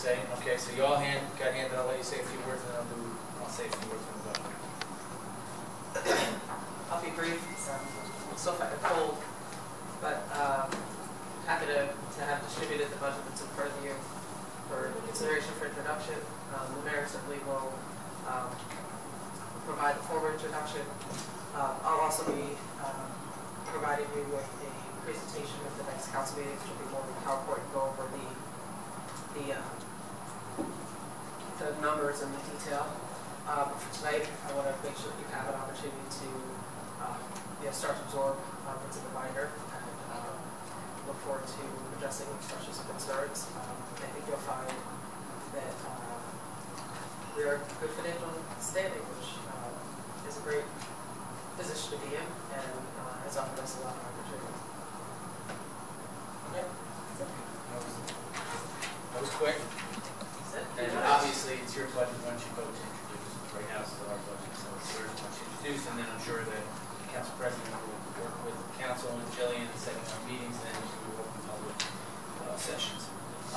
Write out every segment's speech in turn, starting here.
say? Okay, so you all hand, got handed, I'll let you say a few words, and then I'll do, I'll say a few words on the budget. I'll be brief, so I'm still a cold, but um, happy to, to have distributed the budget that's in front of you for consideration for introduction. Um, The mayor simply will um, provide the formal introduction. Um, I'll also be um, providing you with a presentation of the next council meeting, which will be more of a PowerPoint, go over the, the, uh, the numbers and the detail. but For tonight, I want to make sure that you have an opportunity to, uh, you know, start to absorb um, what's in the binder and um, look forward to addressing questions and concerns. Um, I think you'll find that uh, we are good financial standing, which uh, is a great position to be in and uh, has offered us a lot of opportunities. Okay, That was, that was quick, and it's your budget once you vote to introduce. Right now, it's still our budget, so it's yours once you introduce, and then I'm sure that the council president will work with council and Jillian in setting up meetings, and then we will open public uh, sessions.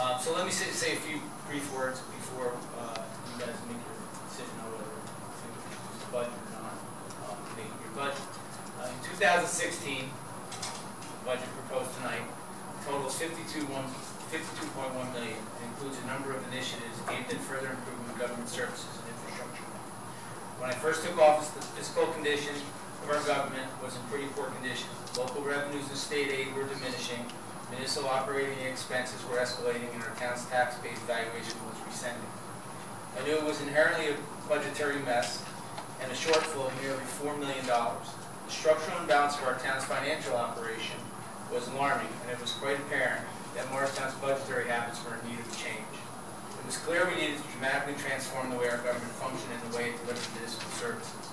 Um, So let me say, say a few brief words before uh, you guys make your decision on whether to introduce the budget or not, um, your budget. Uh, In 2016, the budget proposed tonight totals 52 one- 52.1 million, and includes a number of initiatives aimed at further improvement of government services and infrastructure. When I first took office, the fiscal condition of our government was in pretty poor condition. Local revenues and state aid were diminishing, municipal operating expenses were escalating, and our town's tax base valuation was rescinding. I knew it was inherently a budgetary mess and a shortfall of nearly $4 million. The structural imbalance of our town's financial operation was alarming, and it was quite apparent that Morristown's budgetary habits were in need of change. It was clear we needed to dramatically transform the way our government functioned and the way it delivered municipal services.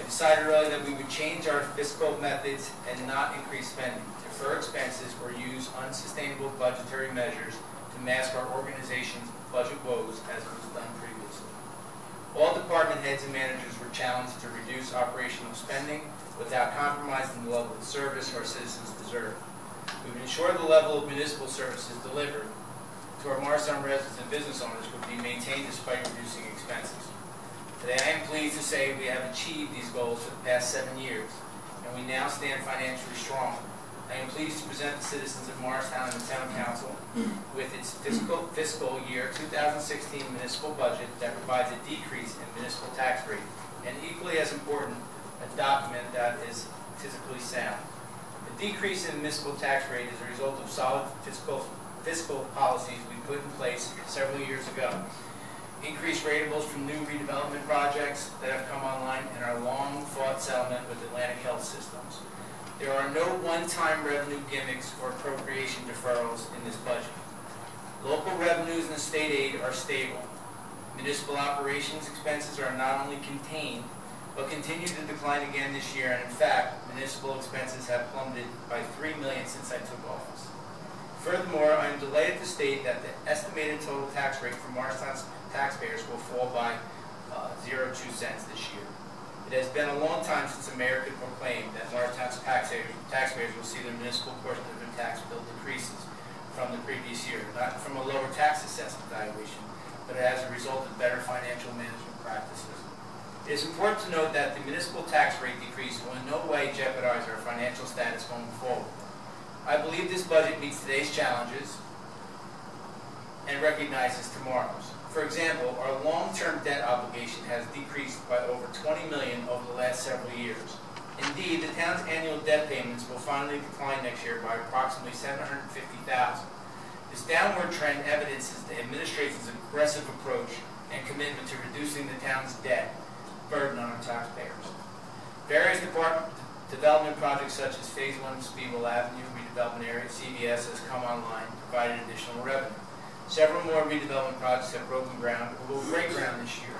I decided early that we would change our fiscal methods and not increase spending, defer expenses, or use unsustainable budgetary measures to mask our organization's budget woes as was done previously. All department heads and managers were challenged to reduce operational spending without compromising the level of service our citizens deserve. We would ensure the level of municipal services delivered to our Morristown residents and business owners would be maintained despite reducing expenses. Today, I am pleased to say we have achieved these goals for the past seven years, and we now stand financially strong. I am pleased to present the citizens of Morristown and the Town Council with its fiscal, fiscal year 2016 municipal budget that provides a decrease in municipal tax rate, and equally as important, a document that is physically sound. The decrease in municipal tax rate is a result of solid fiscal, fiscal policies we put in place several years ago. Increased ratables from new redevelopment projects that have come online and our long-fought settlement with Atlantic Health Systems. There are no one-time revenue gimmicks or appropriation deferrals in this budget. Local revenues and state aid are stable. Municipal operations expenses are not only contained, but continue to decline again this year, and in fact, municipal expenses have plummeted by 3 million since I took office. Furthermore, I am delighted to state that the estimated total tax rate for Morristown's taxpayers will fall by uh, 02 cents this year. It has been a long time since America proclaimed that Morristown's taxpayers, taxpayers will see their municipal portion of their tax bill decreases from the previous year, not from a lower tax assessment valuation, but as a result of better financial management practices. It is important to note that the municipal tax rate decrease will in no way jeopardize our financial status going forward. I believe this budget meets today's challenges and recognizes tomorrow's. For example, our long-term debt obligation has decreased by over 20 million over the last several years. Indeed, the town's annual debt payments will finally decline next year by approximately 750,000. This downward trend evidences the administration's aggressive approach and commitment to reducing the town's debt burden on our taxpayers. Various department development projects such as Phase One Speedwell Avenue redevelopment area, CVS, has come online, providing additional revenue. Several more redevelopment projects have broken ground or will break ground this year,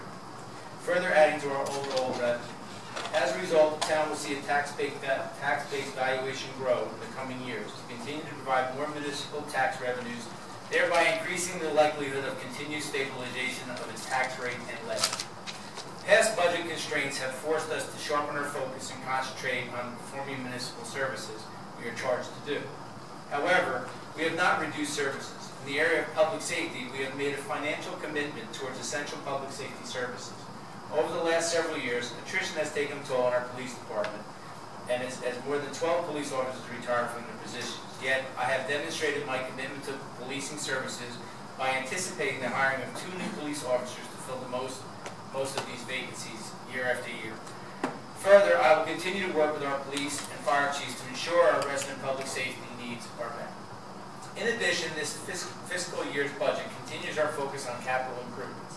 further adding to our overall revenue. As a result, the town will see a tax-based tax-based valuation grow in the coming years to continue to provide more municipal tax revenues, thereby increasing the likelihood of continued stabilization of its tax rate and levy. Past budget constraints have forced us to sharpen our focus and concentrate on performing municipal services we are charged to do. However, we have not reduced services. In the area of public safety, we have made a financial commitment towards essential public safety services. Over the last several years, attrition has taken toll on our police department, and as, as more than 12 police officers retired from their positions. Yet, I have demonstrated my commitment to policing services by anticipating the hiring of two new police officers to fill the most, most of these vacancies year after year. Further, I will continue to work with our police and fire chiefs to ensure our resident public safety needs are met. In addition, this fiscal year's budget continues our focus on capital improvements.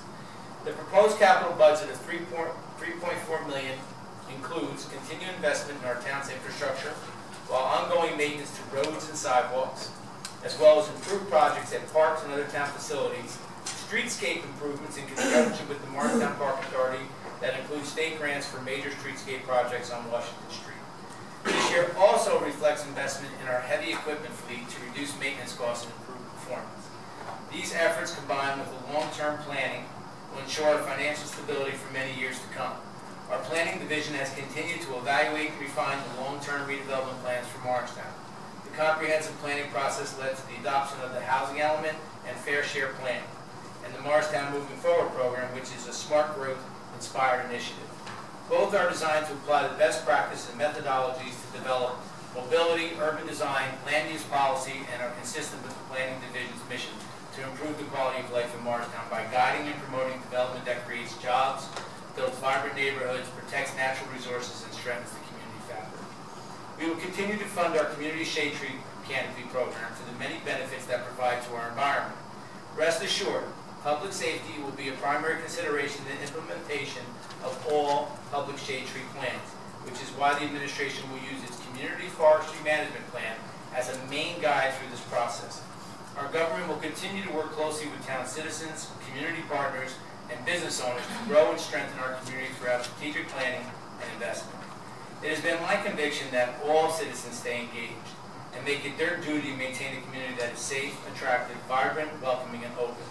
The proposed capital budget of 3.4 million includes continued investment in our town's infrastructure, while ongoing maintenance to roads and sidewalks, as well as improved projects at parks and other town facilities, streetscape improvements in conjunction with the Morristown Park Authority that includes state grants for major streetscape projects on Washington Street. This year also reflects investment in our heavy equipment fleet to reduce maintenance costs and improve performance. These efforts combined with the long-term planning will ensure our financial stability for many years to come. Our planning division has continued to evaluate and refine the long-term redevelopment plans for Morristown. The comprehensive planning process led to the adoption of the housing element and fair share plan, and the Morristown Moving Forward program, which is a smart growth inspired initiative. Both are designed to apply the best practices and methodologies to develop mobility, urban design, land use policy, and are consistent with the planning division's mission to improve the quality of life in Morristown by guiding and promoting development that creates jobs, builds vibrant neighborhoods, protects natural resources, and strengthens the community fabric. We will continue to fund our community shade tree canopy program for the many benefits that provide to our environment. Rest assured, public safety will be a primary consideration in the implementation of all public shade tree plans, which is why the administration will use its community forestry management plan as a main guide through this process. Our government will continue to work closely with town citizens, community partners, and business owners to grow and strengthen our community throughout strategic planning and investment. It has been my conviction that all citizens stay engaged and make it their duty to maintain a community that is safe, attractive, vibrant, welcoming, and open.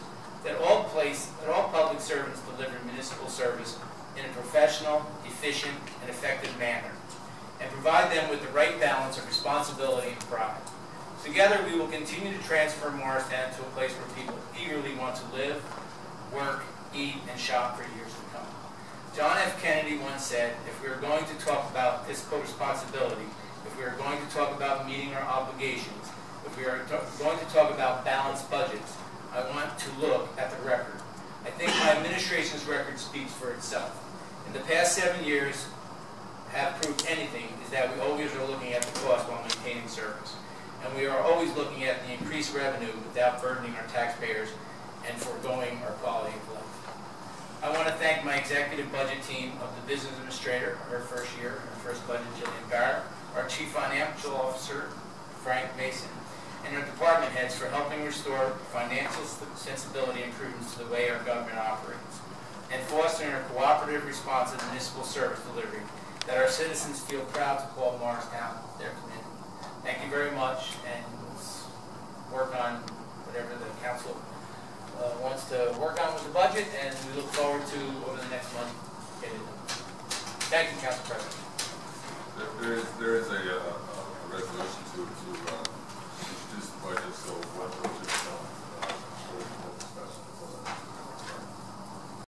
That all place, that all public servants deliver municipal service in a professional, efficient, and effective manner, and provide them with the right balance of responsibility and pride. Together, we will continue to transform Morristown to a place where people eagerly want to live, work, eat, and shop for years to come. John F. Kennedy once said, if we are going to talk about fiscal responsibility, if we are going to talk about meeting our obligations, if we are going to talk about balanced budgets, I want to look at the record. I think my administration's record speaks for itself. In the past seven years, have proved anything is that we always are looking at the cost while maintaining service. And we are always looking at the increased revenue without burdening our taxpayers and foregoing our quality of life. I want to thank my executive budget team of the business administrator, her first year, her first budget, Jillian Barrick, our chief financial officer, Frank Mason, and our department heads for helping restore financial sensibility and prudence to the way our government operates, and fostering a cooperative, responsive municipal service delivery that our citizens feel proud to call Morristown their community. Thank you very much, and let's work on whatever the council uh, wants to work on with the budget, and we look forward to, over the next month, getting it done. Thank you, Council President. There- There is, there is a, uh, a resolution to, to, uh, обратился в этом.